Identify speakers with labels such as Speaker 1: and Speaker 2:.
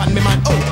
Speaker 1: on me man. Oh,